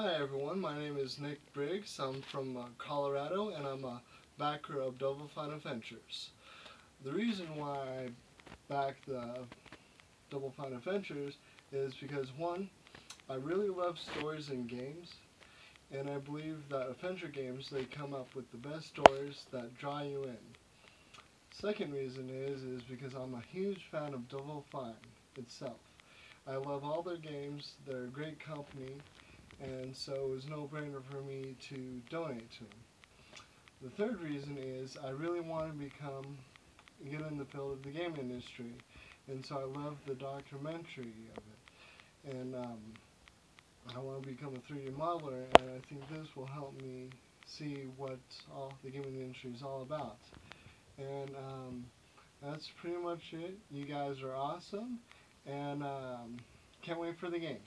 Hi everyone, my name is Nick Briggs. I'm from uh, Colorado and I'm a backer of Double Fine Adventures. The reason why I back the Double Fine Adventures is because one, I really love stories and games and I believe that adventure games they come up with the best stories that draw you in. Second reason is is because I'm a huge fan of Double Fine itself. I love all their games, they're a great company and so it was no brainer for me to donate to them. The third reason is I really want to become, get in the field of the game industry, and so I love the documentary of it. And um, I want to become a 3D modeler, and I think this will help me see what all the gaming industry is all about. And um, that's pretty much it. You guys are awesome, and um, can't wait for the game.